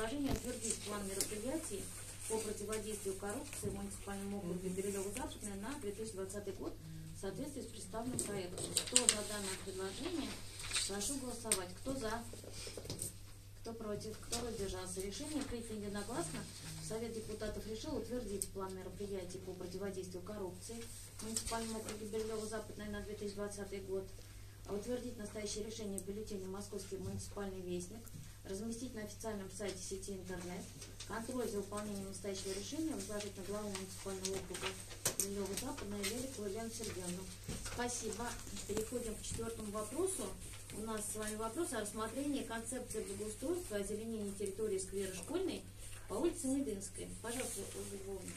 предложение утвердить план мероприятий по противодействию коррупции в муниципальном округе Бирюлево-Западное на 2020 год в соответствии с представленным проектом. Кто за данное предложение? Прошу голосовать. Кто за? Кто против? Кто воздержался? Решение принято единогласно. Совет депутатов решил утвердить план мероприятий по противодействию коррупции в муниципальном округе Бирюлево-Западное на 2020 год. А утвердить настоящее решение в бюллетене «Московский муниципальный вестник», разместить на официальном сайте сети интернет, контроль за выполнением настоящего решения возложить на главу муниципального округа Бирюлево-Западное Лерикову Елену Сергеевну. Спасибо. Переходим к четвертому вопросу. У нас с вами вопрос о рассмотрении концепции благоустройства озеленения территории сквера школьной по улице Медынской. Пожалуйста, Ольга Львовна.